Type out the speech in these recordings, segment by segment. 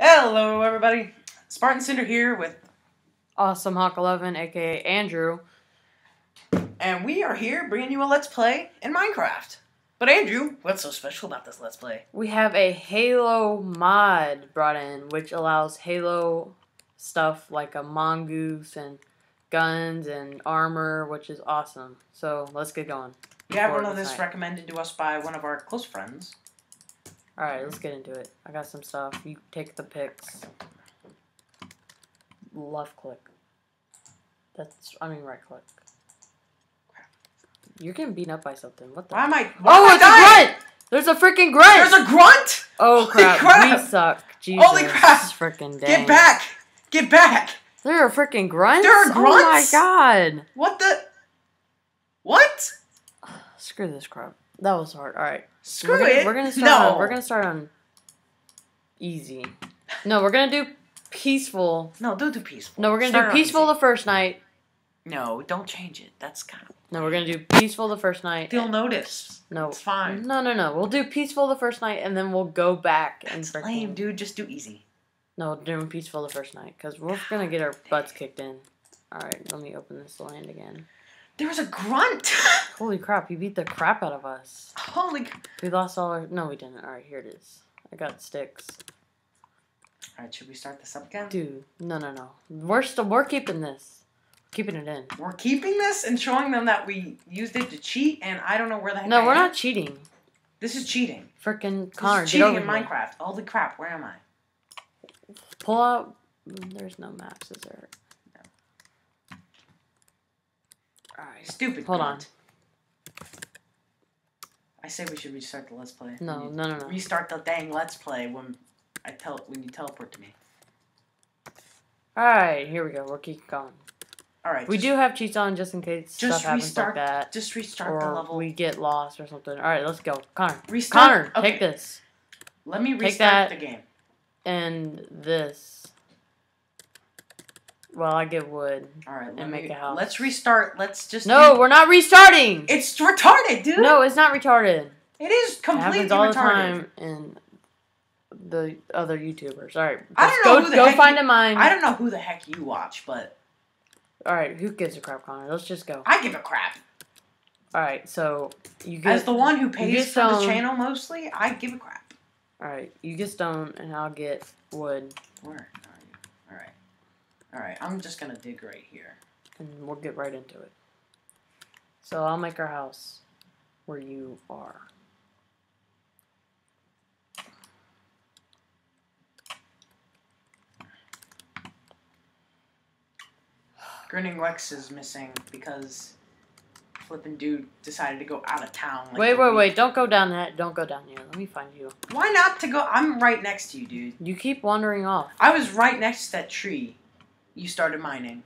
Hello, everybody. Spartan Cinder here with, Awesome Hawk 11, aka Andrew. and we are here bringing you a Let's Play in Minecraft. But Andrew, what's so special about this Let's Play? We have a Halo mod brought in, which allows Halo stuff like a mongoose and guns and armor, which is awesome. So let's get going. We have one of this recommended to us by one of our close friends. Alright, let's get into it. I got some stuff. You take the pics. Left click. That's, I mean, right click. You're getting beaten up by something. What the? Why am I? Why Oh, am it's a dying? grunt! There's a freaking grunt! There's a grunt! Oh Holy crap, crap! we suck. Jesus. Holy crap! Freaking dang. Get back! Get back! There are freaking grunts? There are grunts. Oh my god. What the? What? Screw this crap. That was hard. Alright. Screw we're gonna, it. We're gonna start no. on we're gonna start on easy. No, we're gonna do peaceful. No, don't do peaceful. No, we're gonna Start do peaceful the first night. No, don't change it. That's kind of. No, we're gonna do peaceful the first night. They'll notice. No. It's fine. No, no, no. We'll do peaceful the first night and then we'll go back and That's freaking lame, dude. Just do easy. No, doing peaceful the first night because we're gonna get our butts kicked in. All right, let me open this land again. There was a grunt. Holy crap! You beat the crap out of us. Holy. We lost all our. No, we didn't. All right, here it is. I got sticks, All right, should we start this up again? dude. No, no, no. We're still. We're keeping this. Keeping it in. We're keeping this and showing them that we used it to cheat, and I don't know where the heck. No, I we're am. not cheating. This is cheating. Freaking This is cheating in here. Minecraft. Holy crap! Where am I? Pull out. There's no maps, is there? All right. Stupid. Hold grunt. I say we should restart the let's play. No, no, no, no. Restart the dang let's play when I tell when you teleport to me. All right, here we go. We're keep going. All right. We just, do have cheats on just in case Just stuff happens restart like that, Just restart the level. we get lost or something. All right, let's go, Connor. Restart. Connor, okay. take this Let me restart that. the game. and this. Well, I get wood. All right. Let make me, a house. Let's restart. Let's just. No, do- we're not restarting. it's retarded, dude. No, it's not retarded. It is It completely happens all retarded. the time in the other YouTubers. All right, I don't know go who the go heck find you- a mine. I don't know who the heck you watch, but All right, who gives a crap, Connor? Let's just go. I give a crap. All right, so you get As the one who pays for the channel mostly, I give a crap. all right. You get stone, and I'll get wood, Where are you? All right. All right. I'm just gonna dig right here. and we'll get right into it. So I'll make our house where you are. Grinning Lex is missing because flippin' dude decided to go out of town. Like wait, wait, week- wait! Don't go down that. Don't go down here. Let me find you. Why not to go? I'm right next to you, dude. You keep wandering off. I was right next to that tree. You started mining.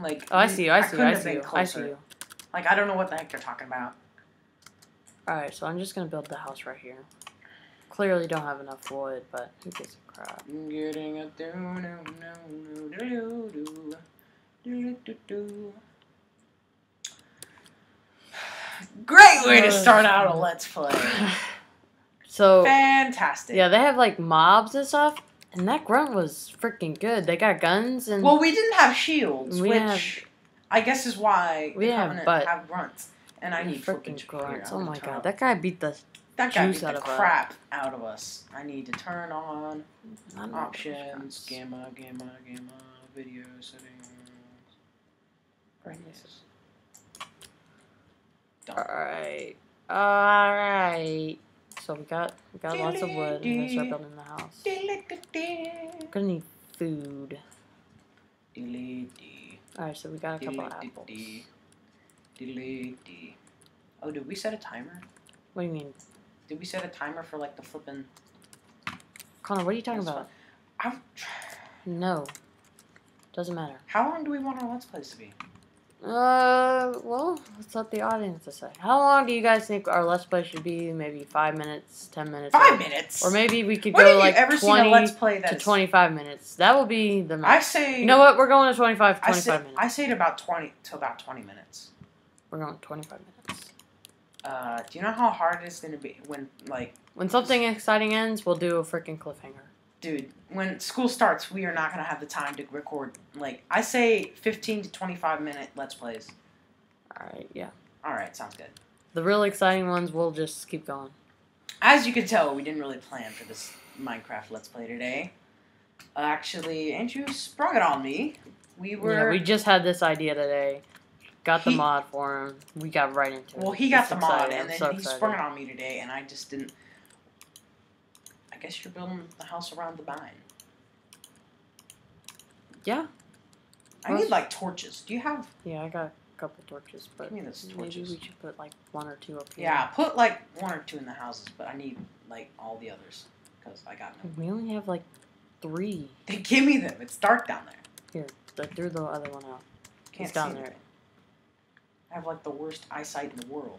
Like. Oh, I see you. I see you. I have see you. I see you. Like I don't know what the heck they're talking about. All right, so I'm just gonna build the house right here. Clearly don't have enough wood, but who gives a crap? Getting a do no no no do do do do do. Great way to start out a let's play. So Fantastic. yeah, they have like mobs and stuff, and that grunt was freaking good. They got guns and Well, we didn't have shields, which have- I guess is why We have butt. have grunts. And I need freaking grunts. Oh my god, that guy beat the that guy beat out the of us. crap out of us. I need to turn on I don't know what those options, gamma, gamma, gamma, video settings. Brightness. Done. All right, all right. So we got we got lots of wood. I'm gonna start building the house. Gonna need food. All right, so we got a couple of apples. Oh, did we set a timer? What do you mean, Did we set a timer for like the flipping? Connor? What are you talking That's about? I'm, No, doesn't matter. how long do we want our let's plays to be? Uh, well, let's let the audience decide. How long do you guys think our let's play should be? Maybe five minutes, ten minutes, Five or, minutes. or maybe we could When go like ever seen a twenty let's play to twenty-five minutes. That will be the Max. I say You know what? We're going to 25, I say, minutes. I say it about twenty to about twenty minutes. We're going twenty-five minutes. Uh, do you know how hard it's gonna be when like When something exciting ends, we'll do a freaking cliffhanger. Dude, when school starts, we are not gonna have the time to record. Like I say, fifteen to twenty-five minute let's plays. Alright, yeah. All right, sounds good. The real exciting ones, we'll just keep going. As you can tell, we didn't really plan for this Minecraft let's play today. Actually, Andrew sprung it on me. We were Yeah, we just had this idea today. Got the He- mod for him. We got right into it. well, he got It's the mod, and then so he excited. sprung it on me today, and I just didn't. I guess you're building the house around the vine. Yeah. I need like torches. Do you have? Yeah, I got a couple torches, but Give me those maybe torches. we should put like one or two up here. Yeah, put like one or two in the houses, but I need like all the others because I got no. We only have like three. They give me them. It's dark down there. Here, I threw the other one out. Can't It's down see there. anything. I have like the worst eyesight in the world.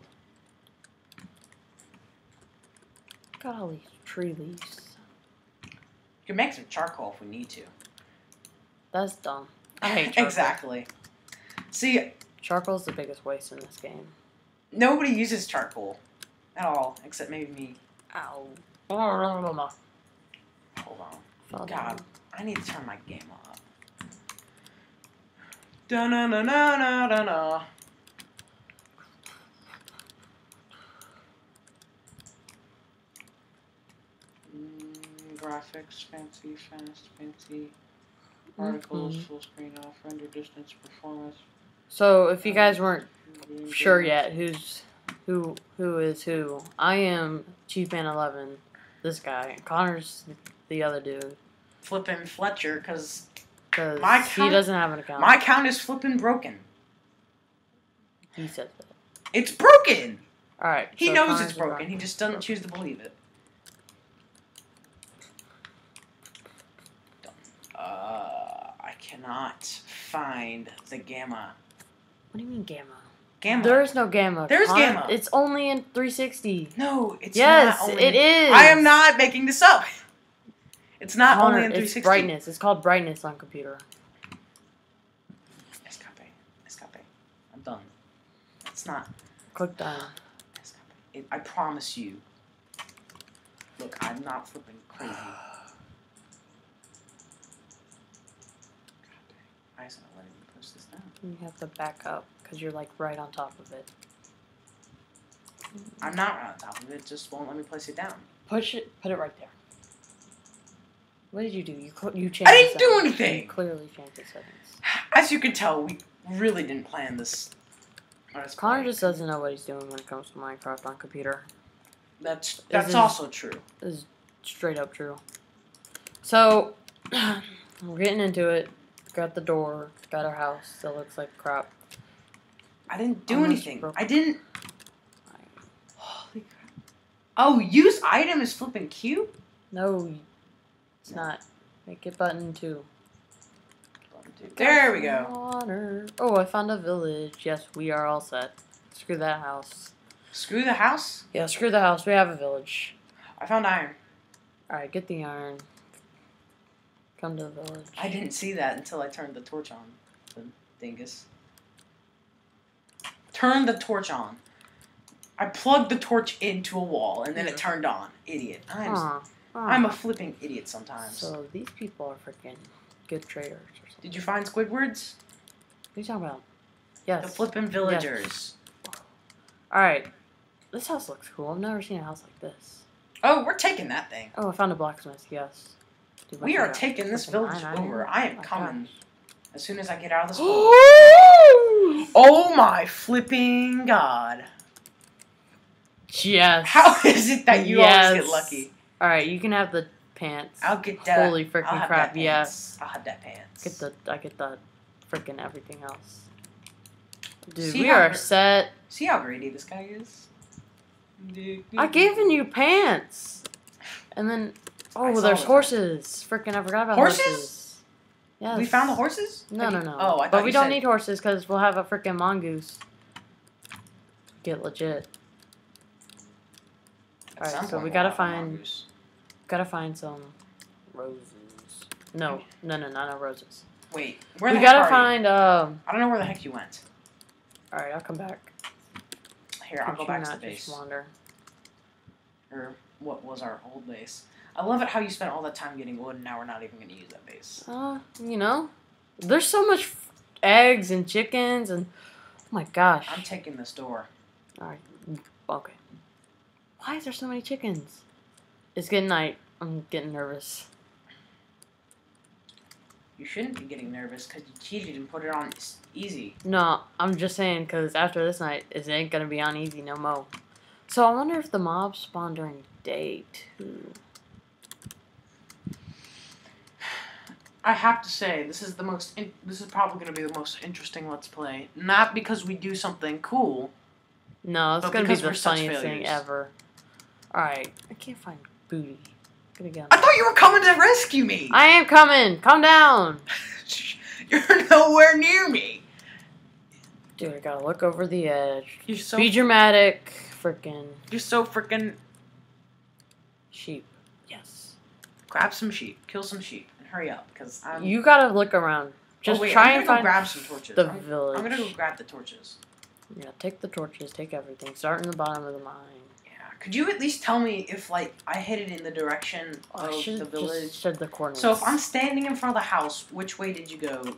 Got all these tree leaves. You can make some charcoal if we need to. That's dumb. I hate charcoal. exactly. See, Charcoal's the biggest waste in this game. nobody uses charcoal at all except maybe me. Ow. Hold on. God. I need to turn my game off. Da na na na na na graphics, fancy, fast, fancy. Articles, Mhm. full screen off, render distance, performance. So, if you guys weren't sure yet who's who who is who, I am Chief Man Eleven. This guy. Connor's the other dude Flippin' Fletcher, because My he doesn't have an account. my count is flipping broken. he said that. It's broken! All right. He so knows Connor's it's the broken. He just doesn't choose to believe it. Uh, I cannot find the gamma. What do you mean gamma? Gamma. There is no gamma. There's gamma. It's only in 360. no, it's yes, not only. it is. I am not making this up. It's not Connor, only in 360. it's 360. brightness. It's called brightness on computer. Escape. Escape. I'm done. It's not. Click done. Escape. It, I promise you. Look, I'm not flipping crazy. God dang. Why isn't it letting me push this down? You have to back up because you're like right on top of it. I'm not right on top of it. it. Just won't let me place it down. Push it. Put it right there. What did you do? You you changed. I didn't do anything! You clearly changed the settings. As you can tell, we really didn't plan this. or this Connor just doesn't know what he's doing when it comes to Minecraft on computer. That's that's is- also true. This is straight up true. So we're getting into it. Got the door. Got our house. Still looks like crap. I didn't do Almost anything. broke. I didn't. Holy crap! Oh, use item is flipping Q. No, it's not. Make it button two. There we go. Water. Oh, I found a village. Yes, we are all set. Screw that house. Screw the house. Yeah, screw the house. We have a village. I found iron. Alright, get the iron. Come to the village. I didn't see that until I turned the torch on. The dingus. Turn the torch on. I plugged the torch into a wall and then it turned on. Idiot. I'm. I'm a flipping idiot sometimes. So these people are freaking good traders or something. Did you find Squidwards? What are you talking about? Yes. The flipping villagers. Alright. This house looks cool. I've never seen a house like this. Oh, we're taking that thing. Oh, I found a blacksmith, yes. Dude, We are taking this village iron, over. I am coming gosh. as soon as I get out of this hole. oh my flipping god. yes. How is it that you Yes. always get lucky? Alright, you can have the pants. I'll get that. Holy freaking crap, yes. pants. I'll have that pants. Get the I get the freaking everything else. Dude, See we how are set. See how greedy this guy is? I gave him you pants. And then I oh, saw there's horses. Freaking I forgot about Horses? horses. Yes. We found the horses? No, Have no, you- no. Oh, I thought but we don't need horses because we'll have a freaking mongoose. Get legit. That Alright, so we gotta find- mongoose. Gotta find some roses. No, no, no, no, no roses. Wait, where we the gotta are find um. I don't know where the heck you went. All right, I'll come back. Here, I'll go back to the base. just wander. Or what was our old base? I love it how you spent all that time getting wood, and now we're not even going to use that base. Uh, you know, there's so much f- eggs and chickens and oh my gosh. I'm taking this door. All right, okay. Why is there so many chickens? It's getting night. I'm getting nervous. You shouldn't be getting nervous because you cheated and put it on easy. No, I'm just saying because after this night, it ain't gonna be on easy no mo. So I wonder if the mobs spawn during day too. I have to say, this is the most. In- this is probably going to be the most interesting Let's Play. Not because we do something cool. No, it's gonna be because the funniest thing ever. Alright, I can't find booty. Good again. I thought you were coming to rescue me. I am coming! Calm down! You're nowhere near me. Dude, I gotta look over the edge. You're so. Be dramatic. Freaking You're so freaking. sheep. Yes. Grab some sheep. Kill some sheep hurry up because I'm. You gotta look around. Oh, just oh, wait, try I'm and find grab some torches. the I'm, village. I'm gonna go grab the torches. Yeah, take the torches, take everything. Start in the bottom of the mine. Yeah. Could you at least tell me if like I hit it in the direction Oh, of the village? just said the coordinates. So if I'm standing in front of the house, which way did you go?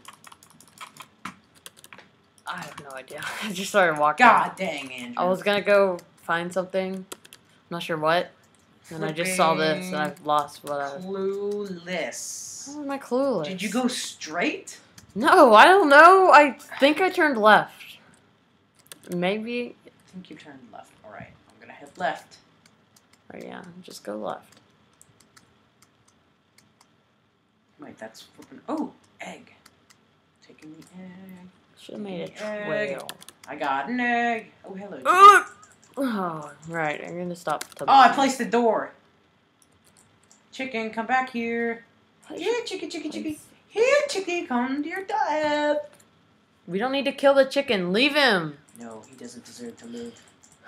I have no idea. I just started walking. God dang, Andrew. I was gonna go find something. I'm not sure what. And I just saw this and I've lost what I was. clueless. How am I clueless? Did you go straight? No, I don't know. I think I turned left. Maybe. I think you turned left. All right, I'm gonna head left. Or yeah, just go left. Wait, that's flipping. Oh, egg. Taking the egg. Should have made a Egg. trail. I got an egg. Oh, hello. Chicken. Oh, right. I'm gonna stop. To Oh, I placed the door. Chicken, come back here. Here, chicken, chicky, chicky. Here, chicky, come to your death. We don't need to kill the chicken. Leave him. No, he doesn't deserve to live.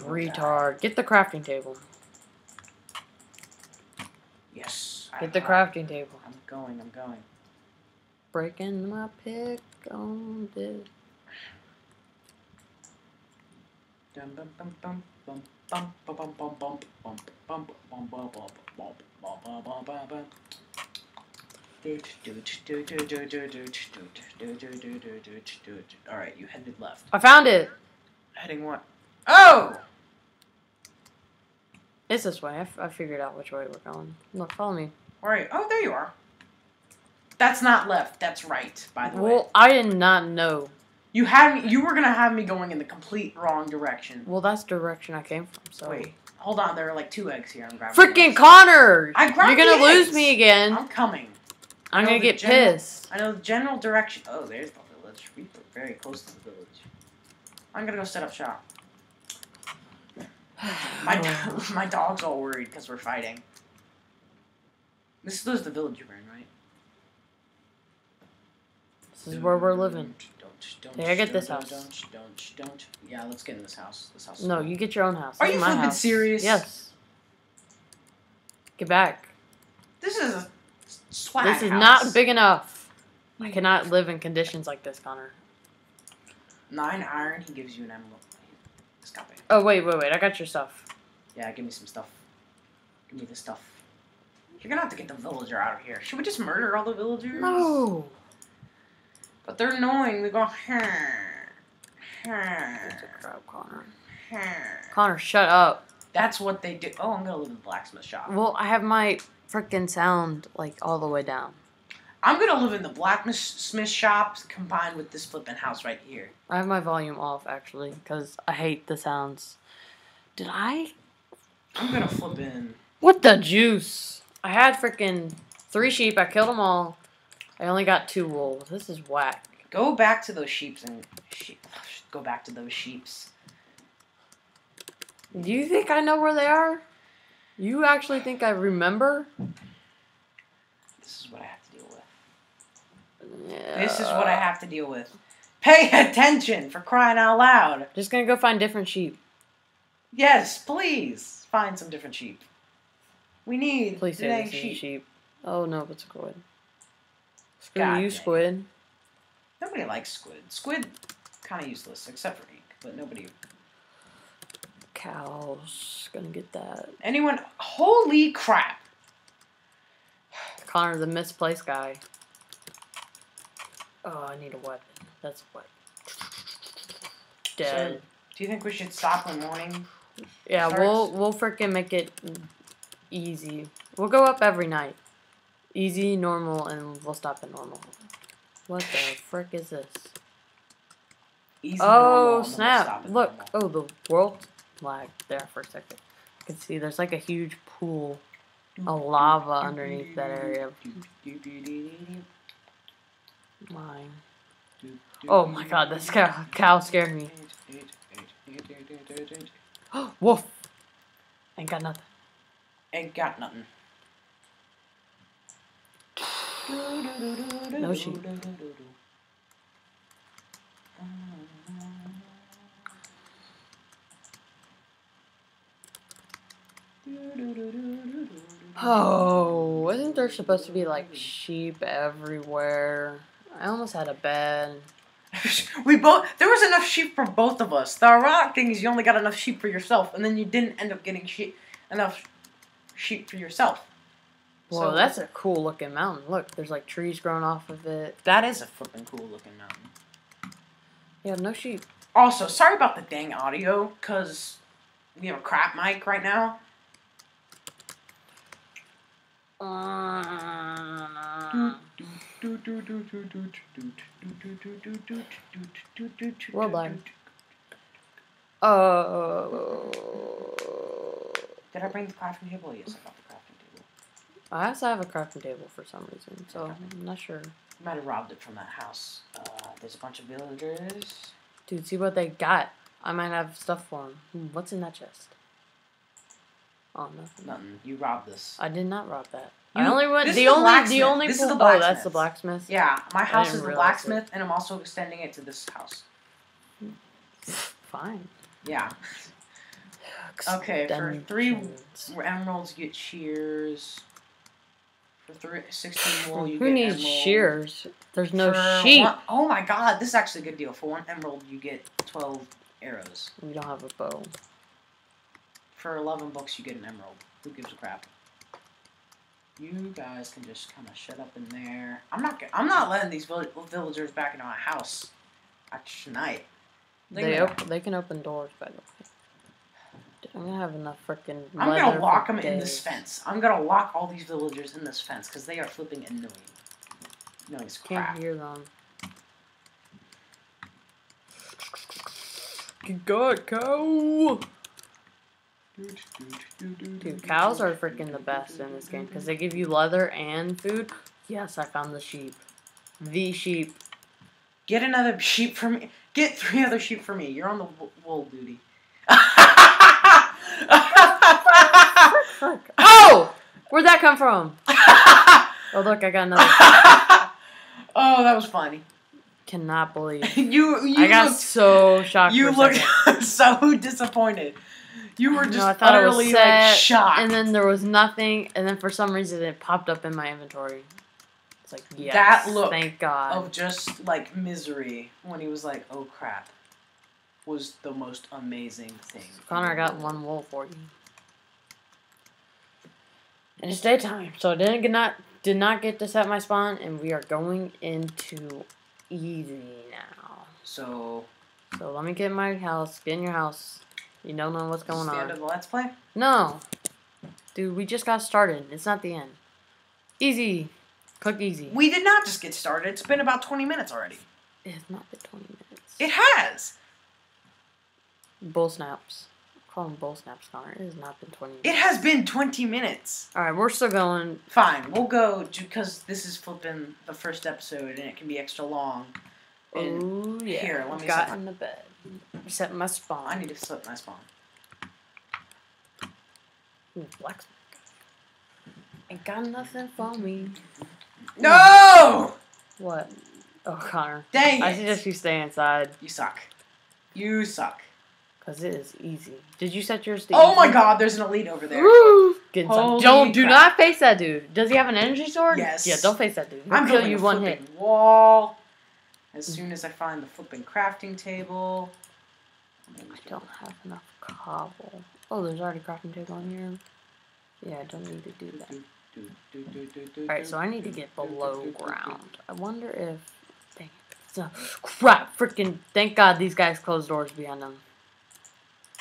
Retard. Get the crafting table. Yes. Get the I- crafting table. I'm going, I'm going. Breaking my pick on this. Right, you headed left. I found it. Heading what? Oh! It's this way. I, figured out which way we're going. Look, follow me. All right. Oh, there you are. That's not left. That's right. By the way, Well, I did not know. You had me. You were gonna have me going in the complete wrong direction. Well, that's the direction I came from. So Wait, hold on. There are like two eggs here. I'm grabbing. freaking. Connor! I grabbed You're gonna lose eggs. me again. I'm coming. I'm gonna get general- pissed. I know the general direction. Oh, there's the village. We were very close to the village. I'm gonna go set up shop. My do- my dog's all worried because we're fighting. This is the village you're in, right? This is where we're living. Don't, don't, Hey, I get don't, this don't, house. Don't, don't, don't. Yeah, let's get in this house. This house. No, you get your own house. Are This you is my flipping house. serious? Yes. Get back. This is a swag This is house. not big enough. I cannot live in conditions like this, Connor. Nine iron. He gives you an emerald. Stop it. Oh wait, wait, wait! I got your stuff. Yeah, give me some stuff. Give me the stuff. You're gonna have to get the villager out of here. Should we just murder all the villagers? No. But they're annoying. They go. It's a crap, Connor. Connor, shut up. That's what they do. Oh, I'm gonna live in the blacksmith shop. Well, I have my freaking sound like all the way down. I'm gonna live in the blacksmith shop combined with this flipping house right here. I have my volume off actually because I hate the sounds. Did I? I'm gonna flip in. What the juice? I had freaking three sheep. I killed them all. I only got two wool. This is whack. Go back to those sheeps and sheep. Go back to those sheeps. Do you think I know where they are? You actually think I remember? This is what I have to deal with. Yeah. This is what I have to deal with. Pay attention for crying out loud. Just gonna go find different sheep. Yes, please find some different sheep. We need Please say dang this is a sheep. sheep. Oh no, it's a squid. Screw God you, dang. squid. Nobody likes squid. Squid, kind of useless except for ink, but nobody. Cows. Gonna get that. Anyone? Holy crap! Connor, the misplaced guy. Oh, I need a weapon. That's what. Dead. Do you think we should stop in the morning? yeah, starts? we'll we'll freaking make it easy. We'll go up every night. Easy, normal, and we'll stop at normal. What the frick is this? Easy, Oh and snap! Look, normal. oh the world lag there for a second. I can see there's like a huge pool of lava underneath that area. Mine. Oh my god, this cow, cow scared me. Wolf! Ain't got nothing. Ain't got nothing. No sheep. Oh, isn't there supposed to be like sheep everywhere? I almost had a bed. we both there was enough sheep for both of us. The ironic thing is you only got enough sheep for yourself, and then you didn't end up getting sheep enough sheep for yourself. Whoa, So- that's a cool looking mountain. Look, there's like trees growing off of it. That is a flippin' cool looking mountain. Yeah, no sheep. Also, sorry about the dang audio, cause we have a crap mic right now. Well done. Uh, oh. Did I bring the crafting table? Yes, I got the crafting table. I also have a crafting table for some reason, so I'm not sure. You might have robbed it from that house. Uh, there's a bunch of villagers. Dude, see what they got. I might have stuff for them. Hmm, what's in that chest? Oh, nothing. Nothing. You robbed this. I did not rob that. You- I only went the is the only the blacksmith. only This is the oh that's the blacksmith. blacksmith. Yeah, my house is the blacksmith, and I'm also extending it to this house. Fine. Yeah. Okay, for three emeralds, you get shears. For three, 16 wool, you Who get needs emerald. shears? There's no For sheep. one- oh my god, this is actually a good deal. For one emerald, you get 12 arrows. We don't have a bow. For 11 bucks, you get an emerald. Who gives a crap? You guys can just kind of shut up in there. I'm not. g- I'm not letting these vill- villagers back into my house at tonight. They op- they can open doors by the way. I'm gonna have enough freaking. I'm gonna lock them in this fence. I'm gonna lock all these villagers in this fence because they are flipping annoying. Annoying as Can't crap. hear them. Good God, cow! Dude, cows are freaking the best in this game because they give you leather and food. Yes, I found the sheep. The sheep. Get another sheep for me. Get three other sheep for me. You're on the wool duty. Oh! Where'd that come from? Oh, look, I got another. oh, that was funny. Cannot believe. You you I got looked so shocked. you for a second. looked so disappointed. You were just No, I thought it was utterly set, like shocked. And then there was nothing, and then for some reason it popped up in my inventory. It's like, yes, That look thank God. of just like misery when he was like, "Oh crap," was the most amazing thing. Connor, I got one wool for you. And it's daytime, so I didn't get not did not get to set my spawn, and we are going into easy now. So So let me get in my house, get in your house. You don't know what's this is going the end on. of the let's play. No. Dude, we just got started. It's not the end. Easy. Click easy. We did not just get started. It's been about twenty minutes already. It's not been 20 minutes. It has. Bull snaps. Call them bull snaps, Connor. It has not been 20 minutes. It has been twenty minutes. Alright, we're still going. Fine, we'll go because this is flipping the first episode and it can be extra long. Oh, yeah. here, let me got set in the bed. Set my spawn. I need to slip my spawn. Ooh, blacksmith. Ain't got nothing for me. No! What? Oh, Connor. Dang I it! suggest you stay inside You suck. You suck. Because it is easy. Did you set yours to Oh my god, there's an elite over there. Woo! Get some. Holy Don't do crap. not face that dude. Does he have an energy sword? Yes. Yeah, don't face that dude. He'll I'm kill building you a one hit. flipping wall. As soon as I find the flipping crafting table. I don't have enough cobble. Oh, there's already crafting table on here. Yeah, I don't need to do that. Alright, so I need to get below ground. I wonder if. Dang it. So, crap! Freaking. Thank God these guys closed doors behind them.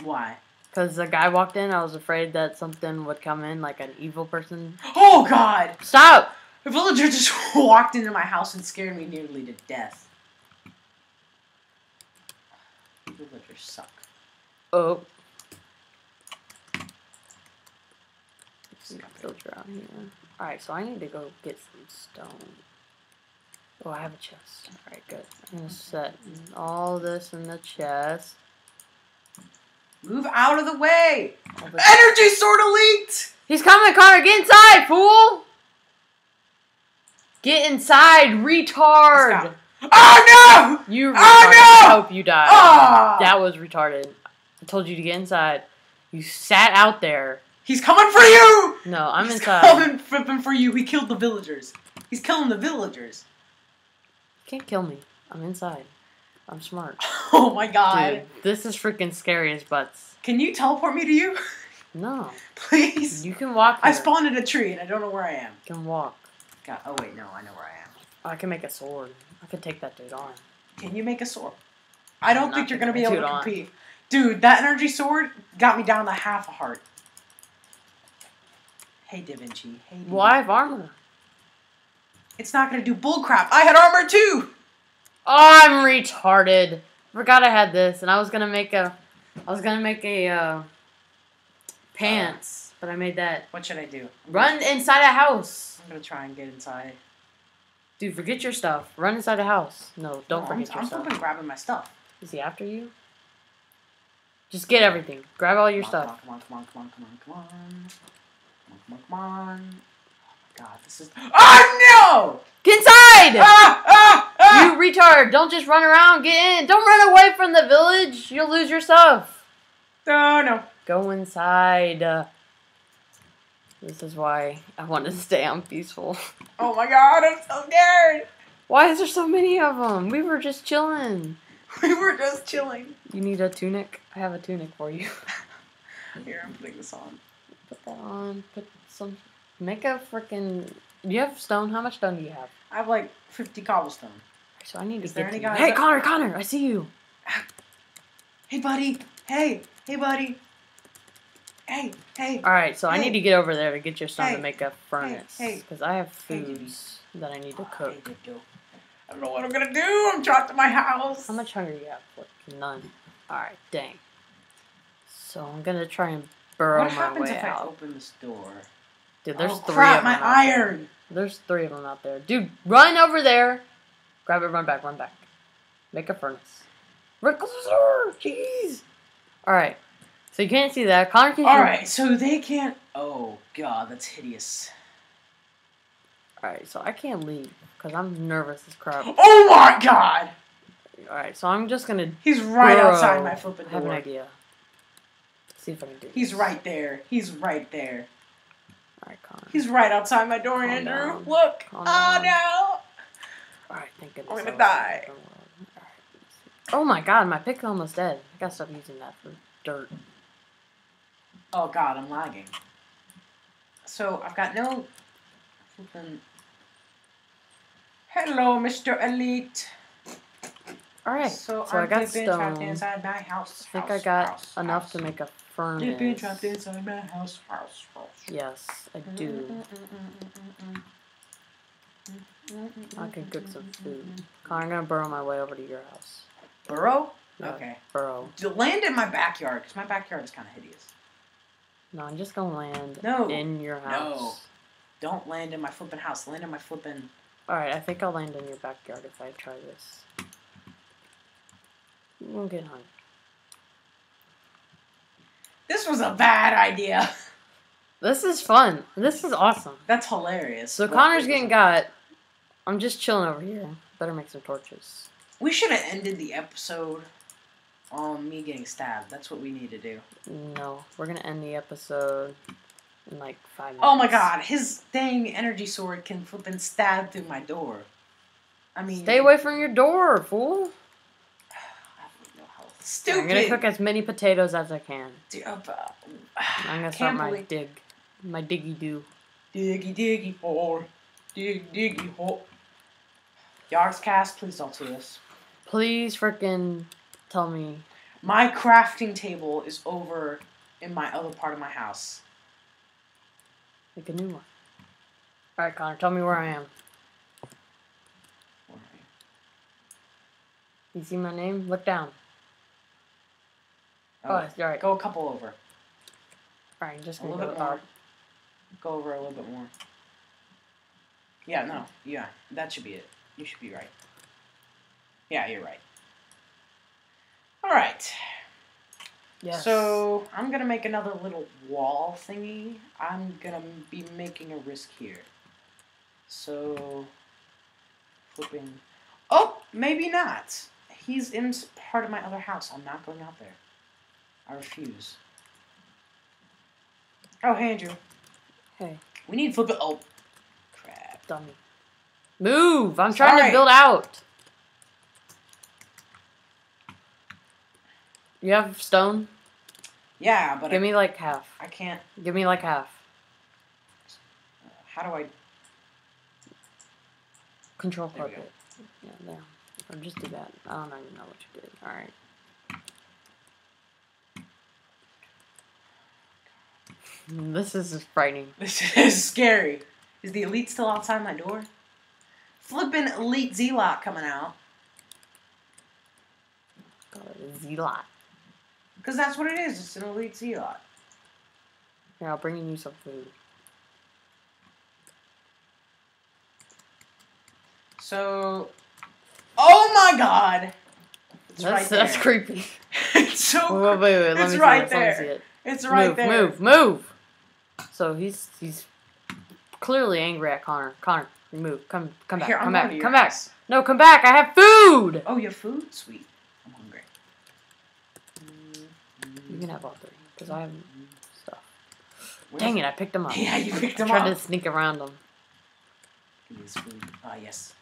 Why? Because the guy walked in, I was afraid that something would come in, like an evil person. Oh God! Stop! A villager just walked into my house and scared me nearly to death. Villagers suck. Oh. Filter out here. Alright, so I need to go get some stone. Oh, I have a chest. Alright, good. I'm gonna set all this in the chest. Move out of the way! This- Energy sword elite! He's coming, Connor! Get inside, fool! Get inside, retard! Oh no! You retarded. Oh, no! I hope you die. Ah! That was retarded. I told you to get inside. You sat out there. He's coming for you! No, I'm He's inside. coming flipping for you. He killed the villagers. He's killing the villagers. You can't kill me. I'm inside. I'm smart. Oh my god. Dude, this is freaking scary as butts. Can you teleport me to you? No. Please? You can walk I spawned in a tree and I don't know where I am. You can walk. God, oh wait, no, I know where I am. I can make a sword. I could take that dude on. Can you make a sword? I don't I'm think you're gonna be able to it on. compete. Dude, that energy sword got me down to half a heart. Hey Da Vinci. Hey. Well, I have armor. It's not gonna do bullcrap. I had armor too. Oh, I'm retarded. Forgot I had this, and I was gonna make a, I was gonna make a uh, pants, but I made that. What should I do? I'm Run Gonna, inside a house, I'm gonna try and get inside. dude. Forget your stuff. Run inside a house. No, don't No, forget I'm, your I'm stuff. flipping grabbing my stuff. Is he after you? Just get everything. Grab all your Come stuff. on, come on, come on, come on, come on, come on. Come on, come on, come on. Oh god, this is. Oh no! Get inside! Ah! Ah! Ah! You retard! Don't just run around. Get in. Don't run away from the village. You'll lose yourself. Oh no! Go inside. Uh, this is why I want to stay on peaceful. Oh my god, I'm so scared! Why is there so many of them? We were just chilling. We were just chilling. You need a tunic? I have a tunic for you. Here, I'm putting this on. Put that on. Put some. Make a freaking. Do you have stone? How much stone do you have? I have like 50 cobblestone. So I need Is to there get any to you. guys Hey, that- Connor, Connor, I see you. Hey, buddy. Hey, hey, buddy. Hey, hey. All right, so I need to get over there to get your stone Hey. to make a furnace hey. because I have Hey, foods that I need to oh, Hey, cook. dude, dude. I don't know what I'm gonna do. I'm trapped in my house. How much hunger do you have? Like, none. All right, dang. So I'm gonna try and burrow What my happens if I out. open this door? Dude, there's oh, three crap, of my them. out there. iron. There's three of them out there. Dude, run over there. Grab it, run back, run back. Make a furnace. Closer! Jeez! Alright. So you can't see that. Connor can All right, so they can't. Oh god, that's hideous. Alright, so I can't leave because I'm nervous as crap. Oh my god, Alright, so I'm just gonna he's right Bro, outside my flipping I have an door. idea. see if I can do He's this. right there. He's right there. Connor. He's right outside my door, Calm Andrew. down. Look. Calm oh down. no. Alright, thank goodness. I'm gonna was in a die. Oh my god, my pick almost dead. I gotta stop using that for dirt. Oh god, I'm lagging. So I've got no. Hello, Mr. Elite. Alright, So, so I got stone. inside my house. I think I got house, enough house. to make a Furnace. trapped inside my house. House. House. Yes, I do. I can cook some food. Connor, I'm gonna burrow my way over to your house. Burrow? Yeah, Okay. Burrow. To land in my backyard, because my backyard is kind of hideous. No, I'm just gonna land No. in your house. No. Don't land in my flipping house. Land in my flipping. Alright, I think I'll land in your backyard if I try this. You won't get hungry. This was a bad idea. This is fun. This is awesome. That's hilarious. So Connor's getting got. I'm just chilling over here. Better make some torches. We should have ended the episode on me getting stabbed. That's what we need to do. No, we're gonna end the episode in like five minutes. Oh my god, his dang energy sword can flip and stab through my door. I mean, Stay away from your door, fool. I have no health. I'm gonna cook as many potatoes as I can. Dude, uh, I'm gonna start my believe- dig, my diggy do. Diggy diggy hole. Dig diggy hole. cast please don't see this. Please freaking tell me. My crafting table is over in my other part of my house. Make a new one. Alright, Connor, tell me where I am. Where are You see my name? Look down. Oh, Oh, you're right. go a couple over. Alright, I'm just A little go bit more. Go over a little bit more. Yeah, no, yeah, that should be it. You should be right. Yeah, you're right. All right. Yes. So I'm gonna make another little wall thingy. I'm gonna be making a risk here. So flipping. Oh, maybe not. He's in part of my other house. I'm not going out there. I refuse. Oh, hey Andrew. Hey, We need flip it. Oh, crap. dummy. Move! I'm trying Sorry. to build out. You have stone? Yeah, but Give I, me like half. I can't. Give me like half. Uh, how do I? Control There we go. carpet. Yeah, there. Or just do that. I don't even know what you did. Alright. This is frightening. This is scary. Is the elite still outside my door? Flippin' elite Z-Lot coming out. Call it a Z-lot. Because that's what it is. It's an elite Z-Lot. Here, I'll bring you some food. So, oh my god! It's That's, right that's creepy. it's so. Wait, wait, wait. Let It's me see right it. There. it. It's right move, there. move, move. So he's he's clearly angry at Connor. Connor, move. Come, come back. Here, come back. Come back. No, come back. I have food. Oh, you have food? Sweet. I'm hungry. You can have all three because I have stuff. Where's- Dang it! I picked them up. Yeah, you picked them Tried up. to sneak around them. Give me this food. Ah, yes.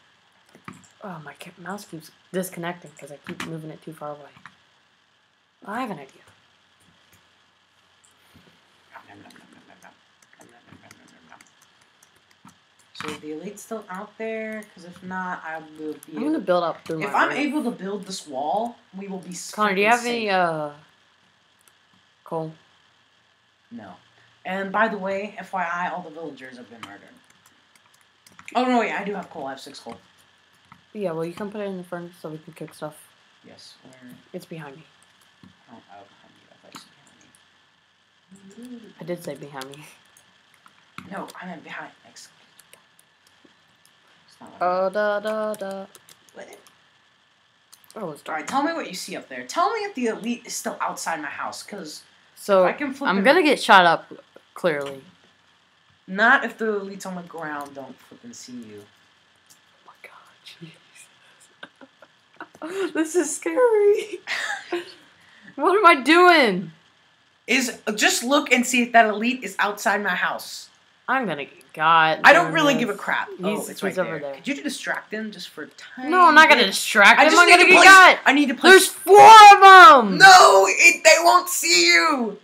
Oh, my mouse keeps disconnecting because I keep moving it too far away. I have an idea. So is the elite still out there? Because if not, I will be. I'm gonna build up through If. I'm roof. able to build this wall, we will be. Connor, do you have any uh coal? No. And by the way, FYI, all the villagers have been murdered. Oh no, wait, I do have coal. I have six coal. Yeah, well, you can put it in the furnace so we can cook stuff. Yes. Where? It's behind me. Oh, out behind you. I thought you said behind me. I did say behind me. No, I meant behind. Next. It's not like Oh da da da. What? Oh, it's dark. right, tell me what you see up there. Tell me if the elite is still outside my house, cause So I can flip. I'm gonna get shot up. Clearly. Not if the elite's on the ground. Don't flip and see you. Oh my god, jeez. this is scary. what am I doing? Is just look and see if that elite is outside my house. I'm gonna got. I don't really give a crap. oh, He's- it's he's right over there. there. Could you distract him just for a time? No, I'm not gonna distract I just I'm need gonna to get got. I need to place. There's four of them. no, it, they won't see you.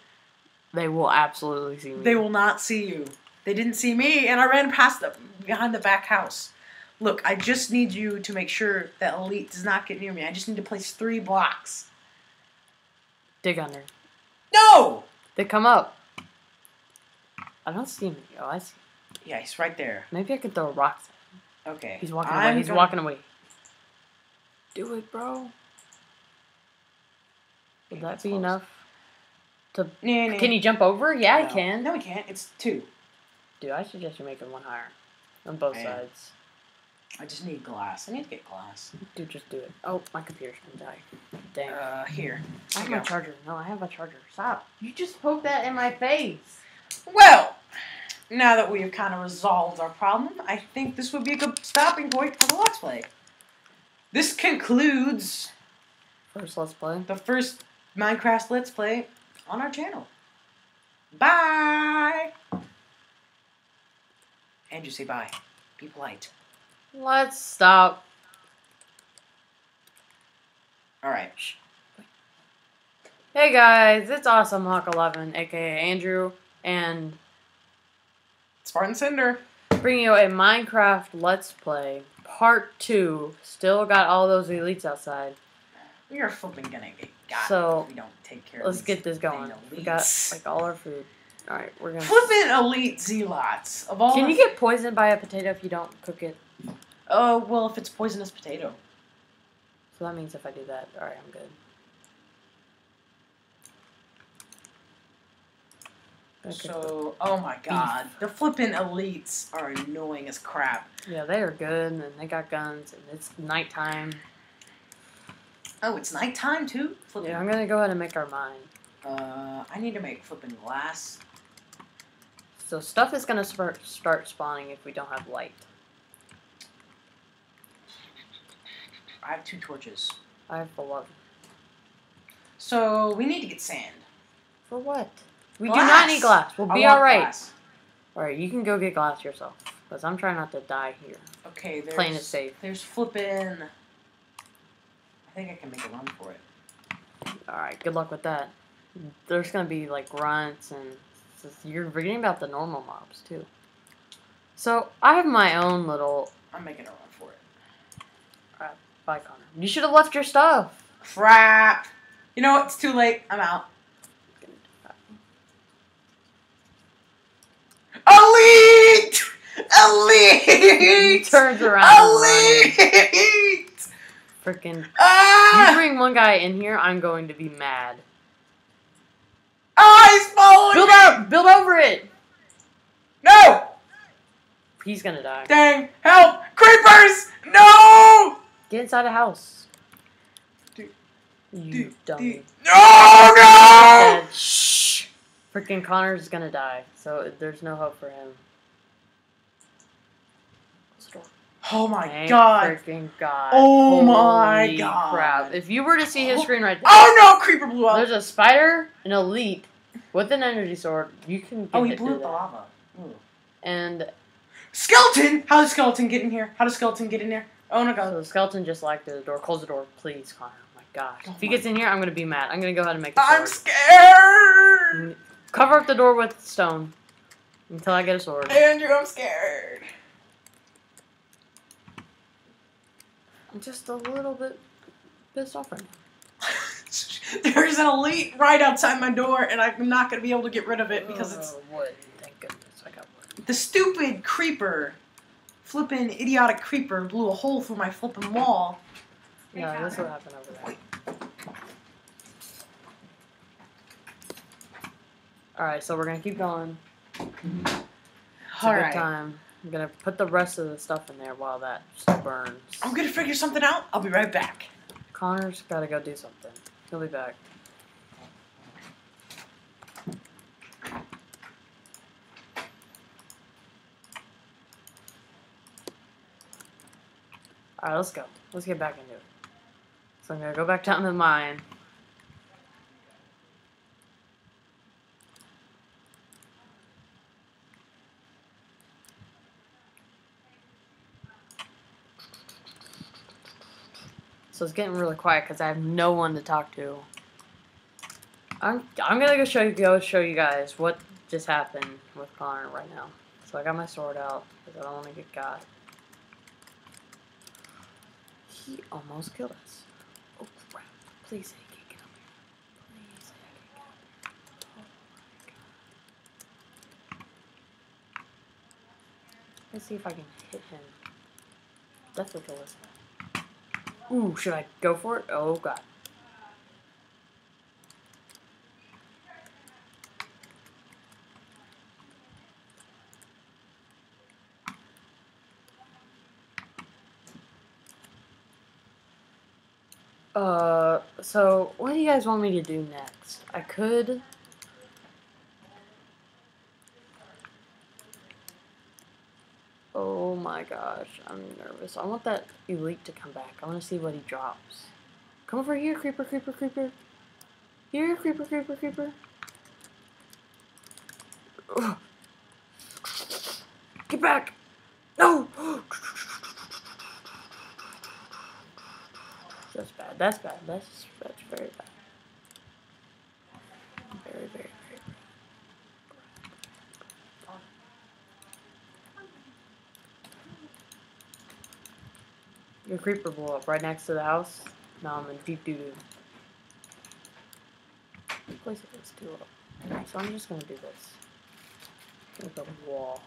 They will absolutely see me. They will not see you. They didn't see me, and I ran past them behind the back house. Look, I just need you to make sure that elite does not get near me. I just need to place three blocks. dig under. No. They come up. I don't see him. Oh, I see. Yeah, he's right there. Maybe I could throw rocks. at him. Okay. He's walking I'm away. He's gonna- walking away. Do it, bro. Would that be close. enough? Nah, nah. Can you jump over? Yeah, No. he can. No, he can't. It's two. Dude, I suggest you make it one higher. On both Man. sides. I just need glass. I need to get glass. Dude, just do it. Oh, my computer's gonna die. Dang. Uh, here. I have my charger. No, I have my charger. Stop. You just poked that in my face. Well, now that we have kind of resolved our problem, I think this would be a good stopping point for the Let's Play. This concludes First, let's play. the first Minecraft Let's Play on our channel. Bye! Andrew, say bye. Be polite. Let's stop. Alright. Hey guys, it's Awesome Hawk 11, aka Andrew, and Spartan Cinder. Bringing you a Minecraft Let's Play Part 2. Still got all those elites outside. We are flipping gonna get got So, if we don't take care Let's of get this going. We got like all our food. Alright, we're gonna. Flipping elite zealots of all. Can you get poisoned by a potato if you don't cook it? Oh well, if it's poisonous potato. So that means if I do that, alright, I'm good. So, oh my god, the flipping elites are annoying as crap. Yeah, they are good, and they got guns, and it's nighttime. Oh, it's nighttime too. Flipping. Yeah, I'm gonna go ahead and make our mine. Uh, I need to make flipping glass. So stuff is gonna start start spawning if we don't have light. I have two torches. I have eleven. So we need to get sand. For what? We do not need glass. We'll be alright. glass. Alright, you can go get glass yourself. Because I'm trying not to die here. Okay, there's Playing it safe. There's flipping. I think I can make a run for it. Alright, good luck with that. There's gonna be like grunts and you're forgetting about the normal mobs too. So I have my own little I'm making a run for it. bye Connor. You should have left your stuff. Crap. You know what? It's too late. I'm out. Elite! He Elite! turns around. Elite! Freaking Ah. You bring one guy in here, I'm going to be mad. Ah, he's following Build me! up! Build over it! No! He's gonna die. Dang! Help! Creepers! No! Get inside the house. Dude, You Dude, dummy. dude. No! No! Shh! Freaking Connor's gonna die, so there's no hope for him. Close the door. Oh my Thank god! Freaking God. Oh my God. crap. If you were to see his screen right there, Oh no! Creeper blew up! there's a spider, an elite, with an energy sword. You can get Oh, he blew up the lava. Ooh. And Skeleton! How does skeleton get in here? How does skeleton get in there? Oh no so god. the skeleton just locked the door. Close the door, please, Connor. Oh my gosh. Oh if he gets in here, I'm gonna be mad. I'm gonna go ahead and make a I'm scared! Cover up the door with stone until I get a sword. Andrew, I'm scared. I'm just a little bit pissed off right now. There's an elite right outside my door, and I'm not gonna be able to get rid of it because it's Oh, wood. Thank goodness I got wood. the stupid creeper. Flippin' idiotic creeper blew a hole through my flippin' wall. Yeah, that's what happened over there. Alright, so we're gonna keep going. It's a good right. time. I'm gonna put the rest of the stuff in there while that burns. I'm gonna figure something out. I'll be right back. Connor's gotta go do something. He'll be back. Alright, let's go. Let's get back into it. So I'm gonna go back down to the mine. So it's getting really quiet because I have no one to talk to. I'm I'm gonna go show you go show you guys what just happened with Connor right now. So I got my sword out because I don't want to get got. He almost killed us. Oh crap! Please. Please I up here. Oh. Let's see if I can hit him. Definitely kill this guy. Ooh, should I go for it? Oh god. Uh, so what do you guys want me to do next? I could. Oh my gosh, I'm nervous. I want that elite to come back. I want to see what he drops. Come over here, creeper, creeper, creeper. Here, creeper, creeper, creeper. Ugh. Get back! No! That's bad. That's bad. That's that's very bad. Your creeper blew up right next to the house. Now I'm in deep doo doo. Place it too low. So I'm just gonna do this. Make a wall.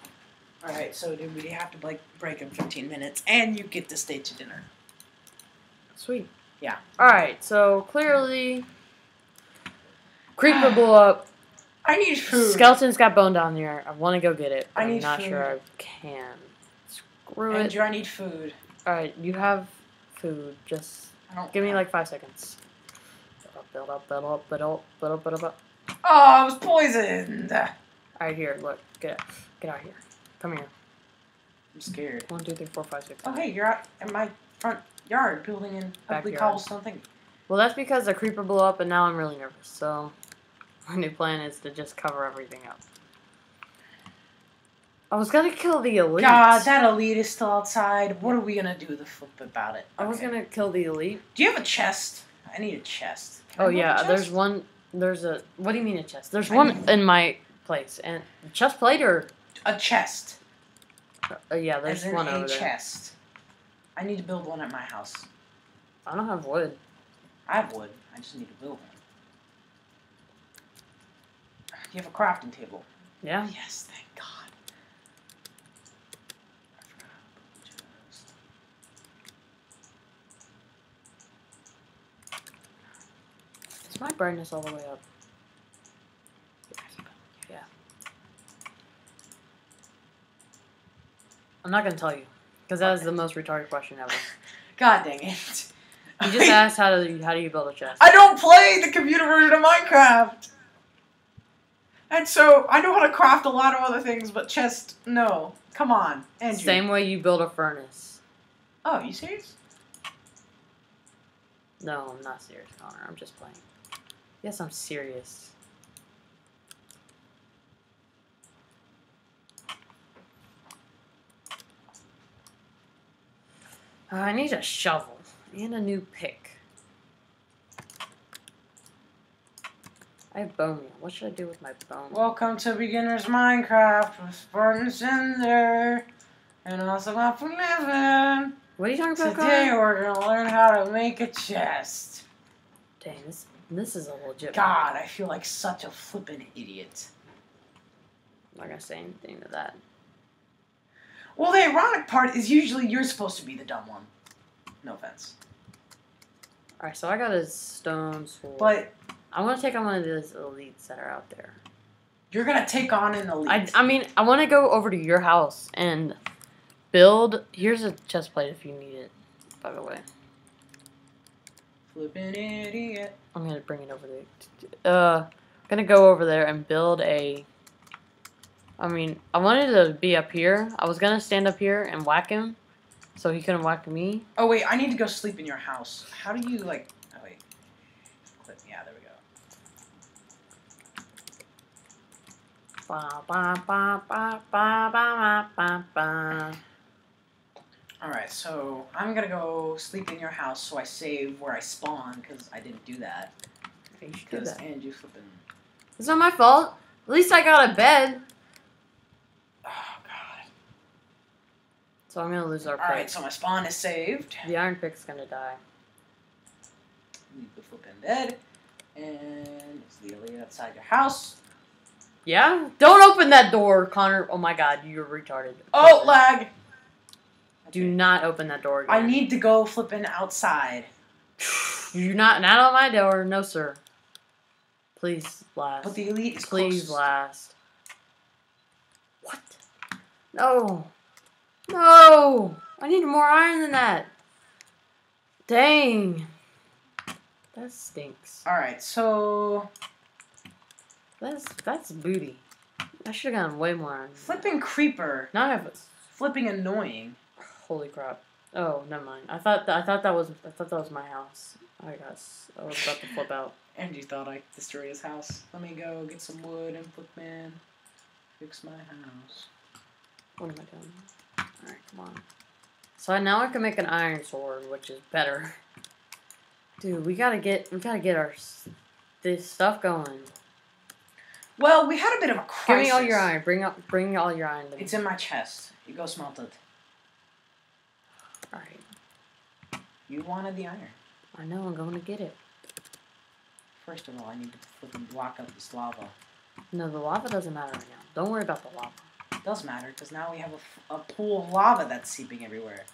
Alright, so do we have to like break in 15 minutes and you get to stay to dinner. Sweet. Yeah. Alright, so clearly Creeper blew up. I need food. Skeleton's got bone down there. I wanna go get it. I I'm not food. sure I can. Screw it. Andrew, I need food. Alright, you have food. Just I don't give me like five seconds. Build up, build up, build up, build up, build up, build up. Oh, I was poisoned. Alright, here, look. Get get out here. Come here. I'm scared. One, two, three, four, five, six. Oh, hey, you're out in my front yard building an ugly cobblestone thing. Well, that's because the creeper blew up, and now I'm really nervous. So, my new plan is to just cover everything up. I was gonna kill the elite. God, that elite is still outside. What are we gonna do the flip about it? I was Okay. gonna kill the elite. Do you have a chest? I need a chest. Can Oh yeah, chest? there's one. There's a. What do you mean a chest? There's I one in my place, and chest plate or. a chest. Uh, yeah, there's one a over there. chest. I need to build one at my house. I don't have wood. I have wood. I just need to build one. Do you have a crafting table? Yeah. Yes, thank God. I forgot how to build a chest. Is my brightness all the way up? Yeah. I'm not gonna tell you, because that is the most retarded question ever. God dang it. You just asked how do you, how do you build a chest? I don't play the computer version of Minecraft. And so I know how to craft a lot of other things, but chest, no. Come on, Andrew. Same way you build a furnace. Oh, you serious? No, I'm not serious, Connor. I'm just playing. Yes, I'm serious. Uh, I need a shovel and a new pick. I have bone meal. What should I do with my bone? Welcome to Beginner's Minecraft with Spartan Cinder. And also up for living. What are you talking about, Today we're gonna learn how to make a chest. Dang, this this is a legit. God, I feel like such a flippin' idiot. I'm not gonna say anything to that. Well, the ironic part is usually you're supposed to be the dumb one. No offense. Alright, so I got a stone sword. But I want to take on one of those elites that are out there. you're gonna take on an elite. I, I mean, I want to go over to your house and build. Here's a chest plate if you need it, by the way. Flippin' idiot. I'm to bring it over there. Uh, I'm going to go over there and build a. I mean, I wanted to be up here. I was going to stand up here and whack him so he couldn't whack me. Oh wait, I need to go sleep in your house. How do you like? Oh wait. Clip. Yeah, there we go. Ba, ba, ba, ba, ba, ba, ba, ba. Right, so I'm gonna go sleep in your house so I save where I spawn because I didn't do that. You Because that. Andrew flipping. It's not my fault. At least I got a bed. Oh god. So I'm to lose our All right, so my spawn is saved. The iron pick's going to die. Leave the flipping bed, and it's the elite outside your house. Yeah? Don't open that door, Connor. Oh my god, you're retarded. Oh, lag. Do not open that door again. I need to go flipping outside. You're not not on my door, no sir. Please last. But the elite is Please close. last. What? No. No. I need more iron than that. Dang. That stinks. All right, so That's that's booty. I should have gotten way more iron. flipping creeper, Now I have a flipping annoying. Holy crap! Oh, never mind. I thought that, I thought that was I thought that was my house. I guess I was about to flip out. and you thought I destroyed his house. Let me go get some wood and flip in. Fix my house. What am I doing? All right, come on. So now I can make an iron sword, which is better. Dude, we gotta get we gotta get our this stuff going. Well, we had a bit of a crisis. Give me all your iron. Bring up bring all your iron. It's in my chest. You go smelt it. All right. You wanted the iron. I know. I'm going to get it. First of all, I need to flipping block up this lava. No, the lava doesn't matter right now. Don't worry about the lava. It does matter because now we have a, f- a pool of lava that's seeping everywhere.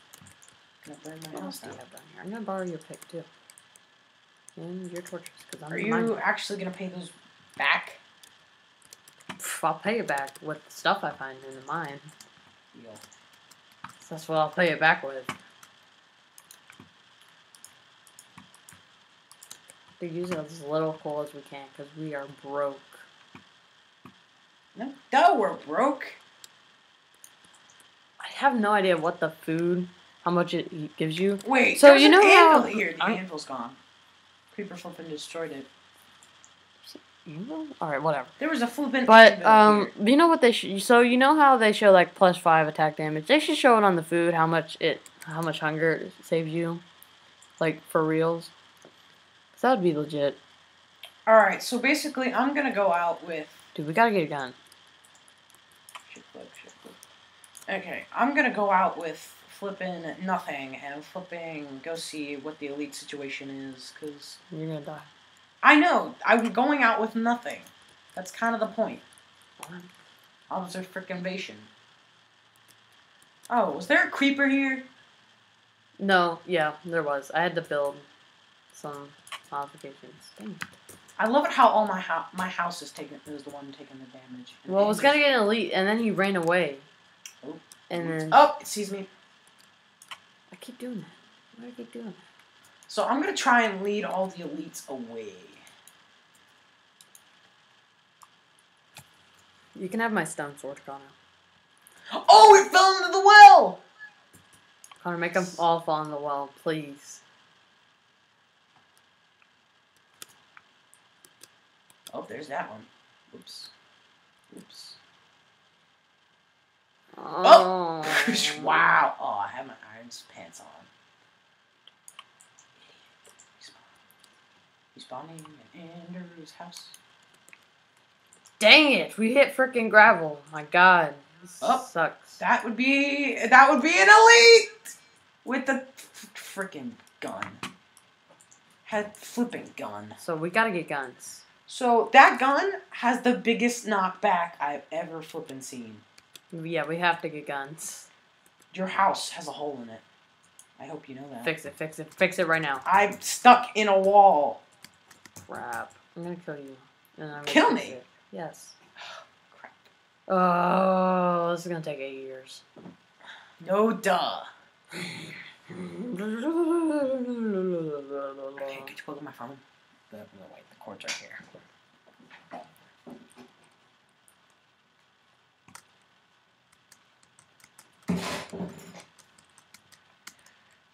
I'm Gonna burn my house down. have down here? I'm gonna borrow your pick too. And your torches, because I'm Are you actually gonna pay those back? I'll pay it back with the stuff I find in the mine. Deal. So that's what I'll pay it back with. To using as little coal as we can, because we are broke. No, duh, we're broke. I have no idea what the food, how much it gives you. Wait, So you an know how- anvil here. The I'm- anvil's gone. Creeper flipping destroyed it. All right, whatever. There was a flipping But um, here. you know what they should. So you know how they show like plus five attack damage. They should show it on the food how much it, how much hunger it saves you, like for reals. 'Cause that would be legit. All right, so basically, I'm gonna go out with Dude, we gotta get a gun. Shit flip, shit flip. Okay, I'm gonna go out with flipping nothing and flipping go see what the elite situation is, cause You're gonna die. I know I'm going out with nothing. That's kind of the point. Observe frick invasion. Oh, was there a creeper here? No, yeah, there was. I had to build some modifications. Dang. I love it how all my house my house is taking is the one taking the damage. And Well, I was gonna get an elite, and then he ran away. Oh. And then Oh, it sees me. I keep doing that. Why do I keep doing that? So I'm gonna try and lead all the elites away. You can have my stone sword, Connor. Oh, it fell into the well. Connor, make them all fall in the well, please. Oh, there's that one. Oops. Oops. Oh! oh. wow. Oh, I have my iron pants on. He's spawning in Andrew's house. Dang it! We hit freaking gravel. My God, this Oh. sucks. That would be that would be an elite with the freaking gun. Had flipping gun. So we gotta get guns. So that gun has the biggest knockback I've ever flipping seen. Yeah, we have to get guns. Your house has a hole in it. I hope you know that. Fix it, fix it, fix it right now. I'm stuck in a wall. Crap. I'm gonna kill you. And I'm gonna Kill me? it. Yes. Crap. Oh, this is gonna take eight years. No duh. Okay, Okay, could you plug in my phone? The, the wait, the cord's right here.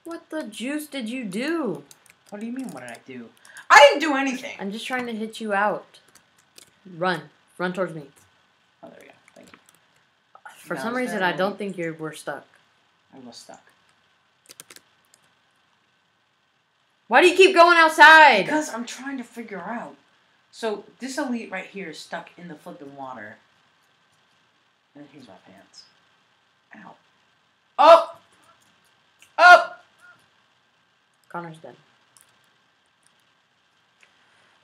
What the juice did you do? What do you mean? What did I do? I didn't do anything. I'm just trying to hit you out. Run. Run towards me. Oh, there we go. Thank you. For some reason, I don't think you were stuck. I was stuck. Why do you keep going outside? Because I'm trying to figure out. So this elite right here is stuck in the flipping water. And here's my pants. Ow. Up! Up! Connor's dead.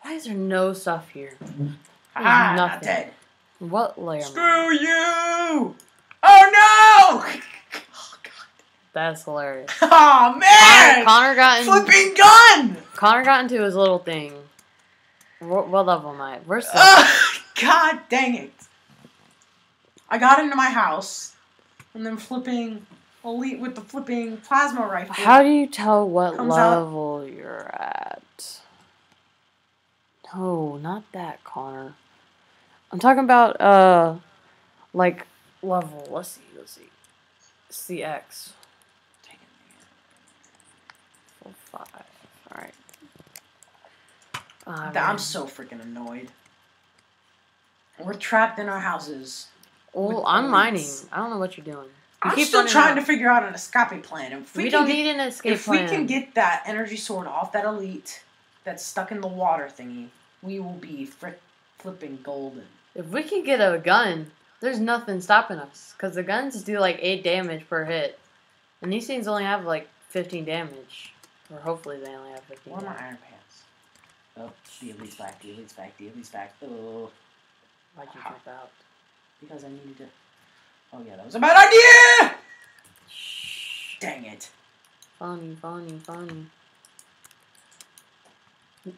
Why is there no stuff here? Ah, not dead. What layer? Screw you! Oh no! Oh god. That's hilarious. Oh man! Connor got in, Flipping gun! Connor got into his little thing. What, what level am I? Where's the? Ugh, god dang it. I got into my house and then flipping elite with the flipping plasma rifle. How do you tell what Comes out- level you're at? No, not that, Connor. I'm talking about uh, like level. Let's see. Let's see. CX. Taking Four, five. All right. I'm so freaking annoyed. We're trapped in our houses. Well, I'm mining. I don't know what you're doing. You I'm still trying out. to figure out an escape plan. If we, We, don't get, need an escape if plan. If we can get that energy sword off that elite that's stuck in the water thingy, we will be flipping golden. If we can get a gun, there's nothing stopping us. Because the guns do like 8 damage per hit. And these things only have like 15 damage. Or hopefully they only have 15 Where are my iron pants? Oh, the elite's back, the elite's back, the elite's back. Oh, Why'd you jump out? because I needed to. Oh, yeah, that was a bad idea! Shh. Dang it. Funny, funny, funny.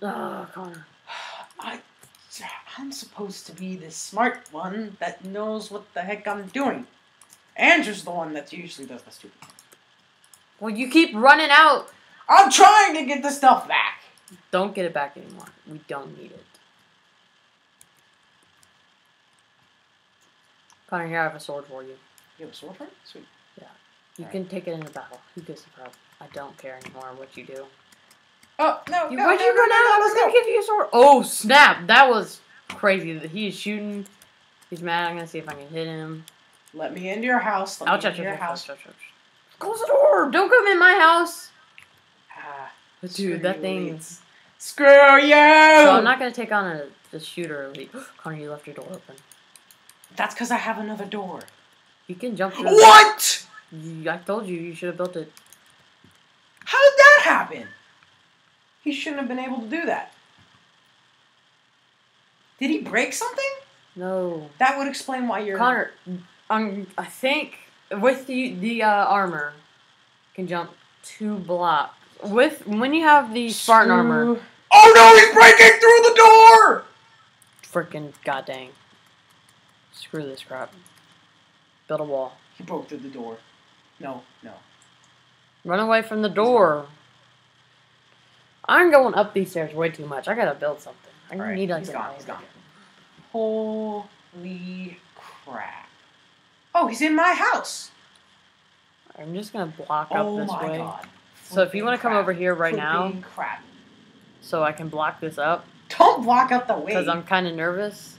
Oh, Connor. I, I'm supposed to be the smart one that knows what the heck I'm doing. Andrew's the one that usually does the stupid. Well, you keep running out. I'm trying to get the stuff back. Don't get it back anymore. We don't need it. Connor, here I have a sword for you. You have a sword for it? Sweet. Yeah. You Alright. can take it into battle. Who gives a crap? I don't care anymore what you do. Oh, no, You, no, why'd no, you no, run out? I was let's gonna go. give you a sword. Oh snap! That was crazy. That He is shooting. He's mad. I'm gonna see if I can hit him. Let me into your house. Let Ouch! me into your house. Close the door! Don't come in my house. Screw Dude, that thing. Screw you! So I'm not gonna take on a the shooter elite. Connor, you left your door open. That's because I have another door. You can jump through. What? You, I told you you should have built it. How did that happen? He shouldn't have been able to do that. Did he break something? No, That would explain why you're. Connor. Um, I think with the the uh, armor, can jump two blocks. With when you have the Spartan armor, Oh no, he's breaking through the door! freaking god dang. Screw this crap. Build a wall. He broke through the door. No, no. Run away from the door. I'm going up these stairs way too much. I gotta build something. I Alright, need like he's an gone, he's elevator. Holy crap. Oh, he's in my house. I'm just gonna block up this way. oh this my god. So if you want to come over here right now, crap. so I can block this up, Don't block up the way. because I'm kind of nervous.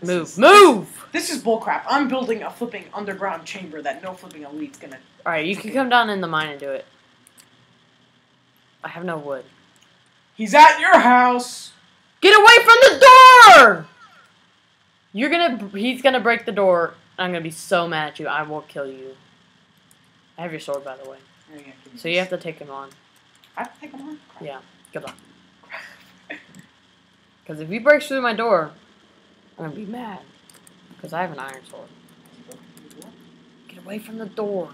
This Move, is- move! This is bullcrap. I'm building a flipping underground chamber that no flipping elite's gonna. All right, you can come down in the mine and do it. I have no wood. He's at your house. Get away from the door! You're gonna. He's gonna break the door. I'm gonna be so mad at you. I will kill you. I have your sword, by the way. There you go, give me So you have to take him on. I have to take him on. Crap. Yeah. Good luck. Because if he breaks through my door, I'm gonna be mad. Because I have an iron sword. Get away from the door.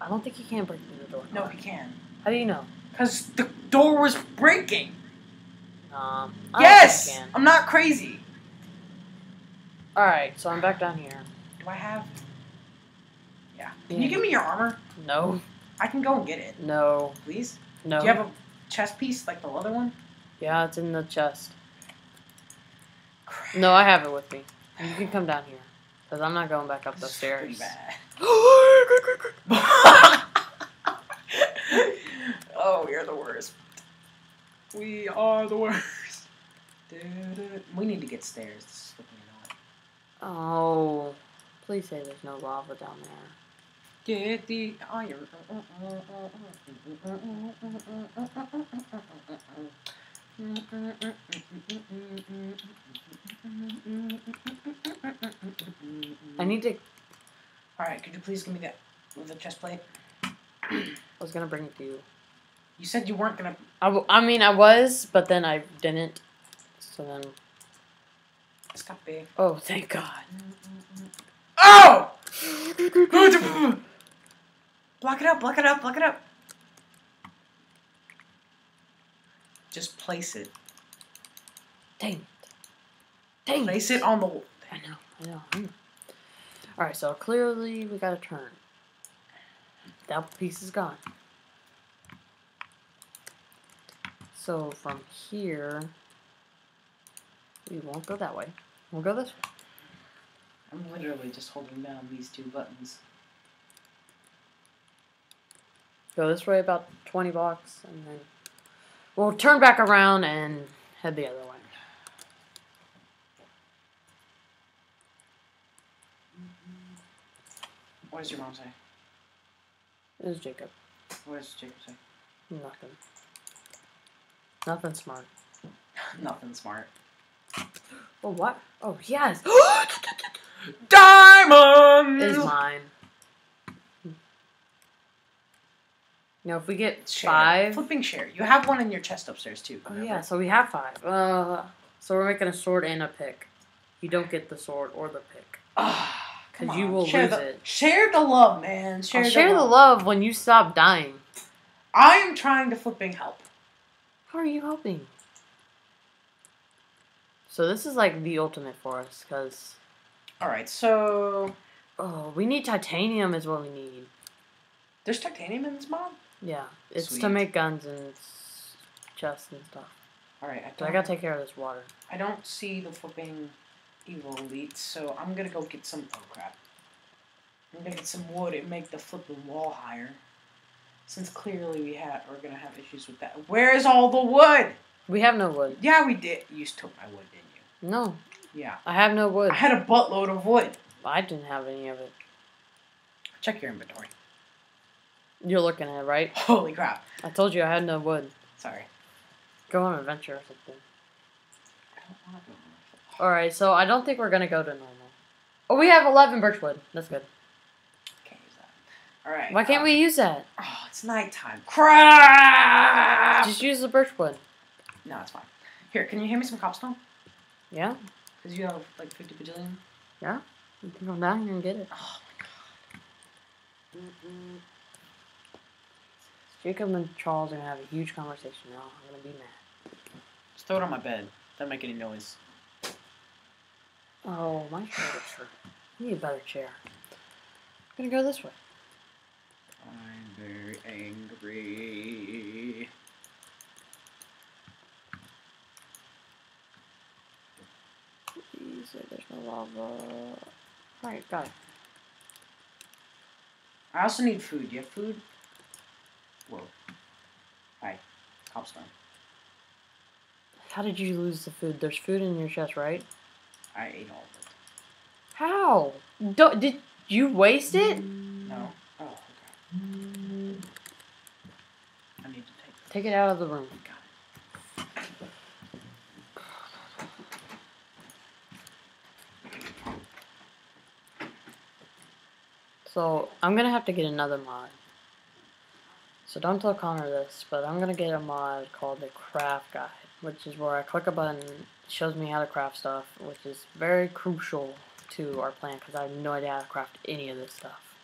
I don't think he can break through the door. No, he can. How do you know? Cause the door was breaking. Um. Yes, think he can. I'm not crazy. All right, so I'm back down here. Do I have? Yeah. Can you give me your armor? No. I can go and get it, No. please. No. Do you have a chest piece like the leather one? Yeah, it's in the chest. Crap. No, I have it with me. You can come down here. Because I'm not going back up the This is pretty stairs. bad. oh, we are the worst. We are the worst. We need to get stairs. This is flipping annoying. Oh. Please say there's no lava down there. Get the iron. I need to. All right, could you please give me that with the chest plate? I was gonna bring it to you. You said you weren't gonna. I, w- I mean, I was, but then I didn't. So then. Escape. Oh, thank God. Oh! Block it up, block it up, block it up. Just place it. Dang it. Dang Place it on the. wall. I know, I know. Hmm. I know. Alright, so clearly we gotta turn. That piece is gone. So from here, we won't go that way. We'll go this way. I'm literally just holding down these two buttons. Go this way about 20 blocks, and then we'll turn back around and head the other way. What does your mom say? This is Jacob. What does Jacob say? Nothing. Nothing smart. Nothing smart. Oh, what? Oh, yes! Diamonds! is mine. Know, if we get Share. five. Flipping share. You have one in your chest upstairs too. Oh yeah, so we have five. Uh, so we're making a sword and a pick. You don't get the sword or the pick. Ah, come 'Cause you will share lose the, it. Share the love, man. Share, I'll the, share the love. love when you stop dying. I am trying to flipping help. How are you helping? So this is like the ultimate for us, cause All right, so oh, we need titanium is what we need. there's titanium in this mod. Yeah, it's to make guns and chests and stuff. All right, I, So I gotta take care of this water. I don't see the flipping evil elite, so I'm gonna go get some. Oh crap! I'm gonna get some wood and make the flipping wall higher. Since clearly we have, we're gonna have issues with that. Where is all the wood? We have no wood. Yeah, we did. You took my wood, didn't you? No. Yeah. I have no wood. I had a buttload of wood. I didn't have any of it. Check your inventory. You're looking at it, right? Holy crap! I told you I had no wood. Sorry. Go on an adventure or something. I don't want to go. Alright, so I don't think we're gonna go to normal. Oh, we have 11 birchwood. That's good. Can't use that. All right. Why can't uh, we use that? Oh, it's nighttime. Crap! Just use the birchwood. No, it's fine. Here, can you hand me some cobstone? Yeah? Because you have like 50 bajillion. Yeah. You can come down here and get it. Oh my god. Jacob and Charles are gonna have a huge conversation now. I'm gonna be mad. Just throw it on my bed. Don't make any noise. Oh, my chair looks hurt. I need a better chair. I'm gonna go this way. I'm very angry. Please there's no lava. Alright, got it. I also need food. You have food? Whoa. Hi. Cobstone. How did you lose the food? There's food in your chest, right? I ate all of it. How? Do- did you waste it? No? Oh, okay. I need to take Take it out of the room. Got it. So I'm gonna have to get another mod. So don't tell Connor this, but I'm gonna get a mod called the Craft Guide, which is where I click a button, shows me how to craft stuff, which is very crucial to our plan because I have no idea how to craft any of this stuff.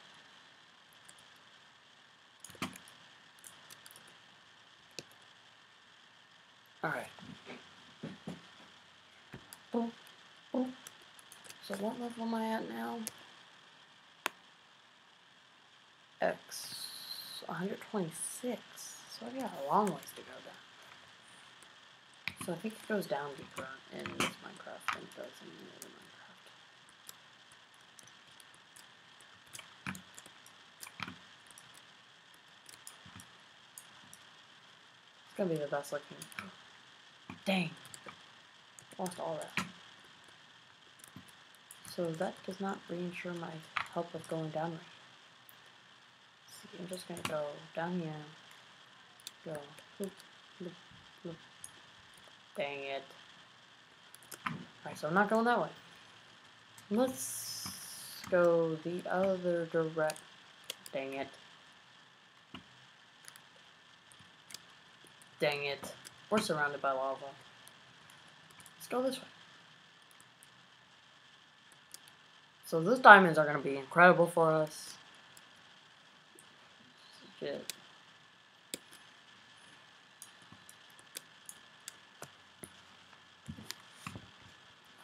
Alright. So what level am I at now? X 126. So I got a long ways to go then. So I think it goes down deeper in this Minecraft than it does in the other Minecraft. It's gonna be the best looking. Dang. Lost all that. So that does not reinsure my help of going down. I'm just gonna go down here. Go. Bloop, bloop, bloop. Dang it. Alright, so I'm not going that way. Let's go the other direct. Dang it. Dang it. We're surrounded by lava. Let's go this way. So those diamonds are going to be incredible for us. Shit.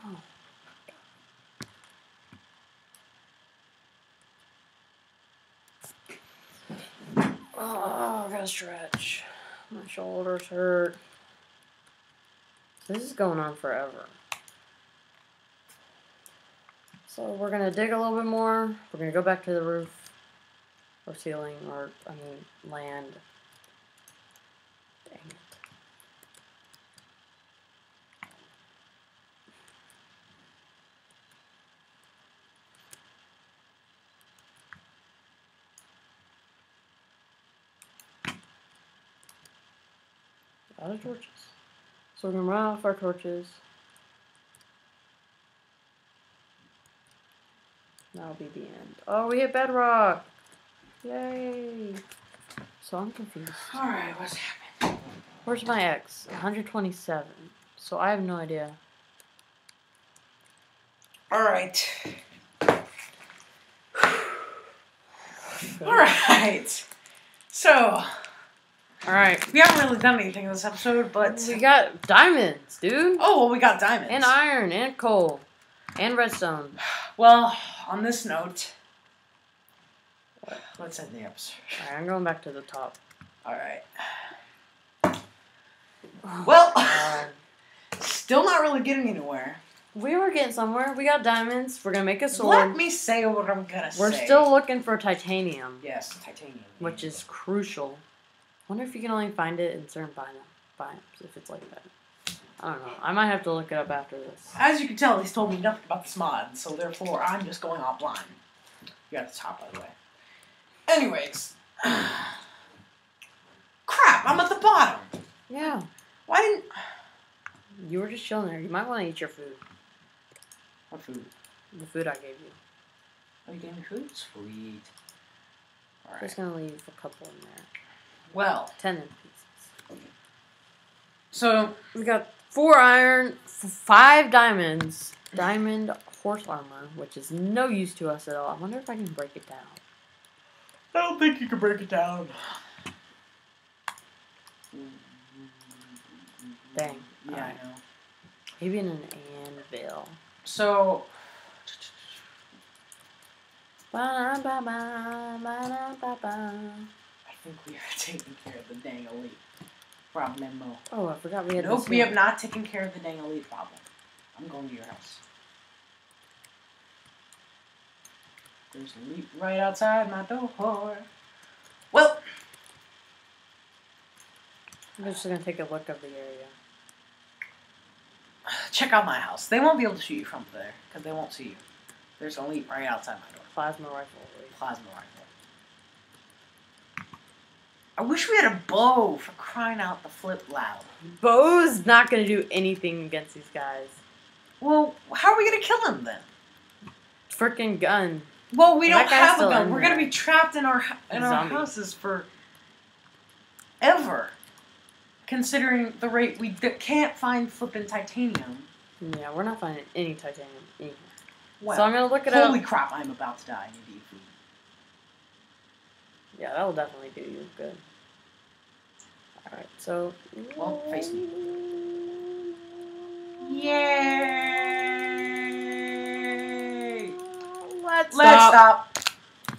Oh. Oh, I gotta stretch. My shoulders hurt. This is going on forever. So we're gonna dig a little bit more. We're gonna go back to the roof or ceiling or I mean land. Dang it. Out of torches. So we're gonna run off our torches. That'll be the end. Oh, we hit bedrock! Yay! So I'm confused. Alright, what's happening? Where's my X? 127. So I have no idea. Alright. Alright. So, Alright. we haven't really done anything in this episode, but. We got diamonds, dude. Oh, well, we got diamonds. And iron, and coal, and redstone. Well, on this note, let's end the episode. Alright, I'm going back to the top. Alright. Well, oh, God. still not really getting anywhere. we were getting somewhere. We got diamonds. We're gonna make a sword. Let me say what I'm gonna say. We're still looking for titanium, Yes, titanium. which is crucial. I wonder if you can only find it in certain biome, biomes, if it's like that. I don't know. I might have to look it up after this. As you can tell, he's told me nothing about this mod, so therefore I'm just going off blind. You're at the top, by the way. Anyways. Crap, I'm at the bottom. Yeah, Why didn't. you were just chilling there. You might want to eat your food. What food? The food I gave you. Oh, you gave me food? Sweet. Alright. Just gonna leave a couple in there. Well, Ten in pieces. so We got four iron, f- five diamonds, diamond horse armor, which is no use to us at all. I wonder if I can break it down. I don't think you can break it down. Dang. Yeah, I Alright. know. Maybe in an anvil. So, I think we are taking care of the dang elite problem. Oh, I forgot we had Nope, we have not taken care of the dang elite problem. I'm going to your house. There's elite right outside my door. Well, I'm just gonna take a look of the area. check out my house. They won't be able to shoot you from there because they won't see you. There's a elite right outside my door. Plasma rifle. Plasma rifle. I wish we had a bow for crying out the flip loud. Bow's not gonna do anything against these guys. Well, how are we gonna kill them then? Frickin' gun. Well, we don't have a gun. We're there. gonna be trapped in our in our houses for ever. Considering the rate we d- can't find flipping titanium. Yeah, we're not finding any titanium anywhere. Well, so I'm gonna look it holy up. Holy crap! I'm about to die. To. Yeah, that'll definitely do you good. Alright, so. Well, face me. Yay! Let's, Let's stop. stop.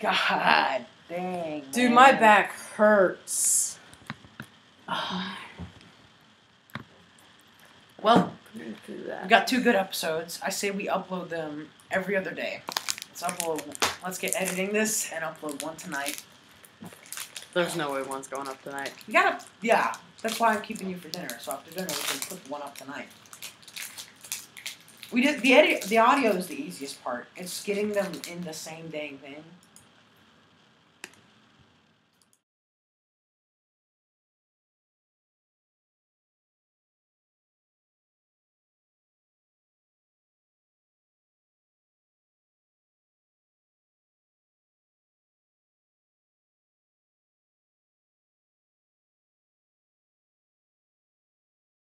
God dang. Dude, man. my back hurts. Well, we that. got two good episodes. I say we upload them every other day. Let's upload. Let's get editing this and upload one tonight. There's no way one's going up tonight. You gotta. Yeah, that's why I'm keeping you for dinner. So after dinner, we can put one up tonight. We did the edit. The audio is the easiest part. It's getting them in the same dang thing.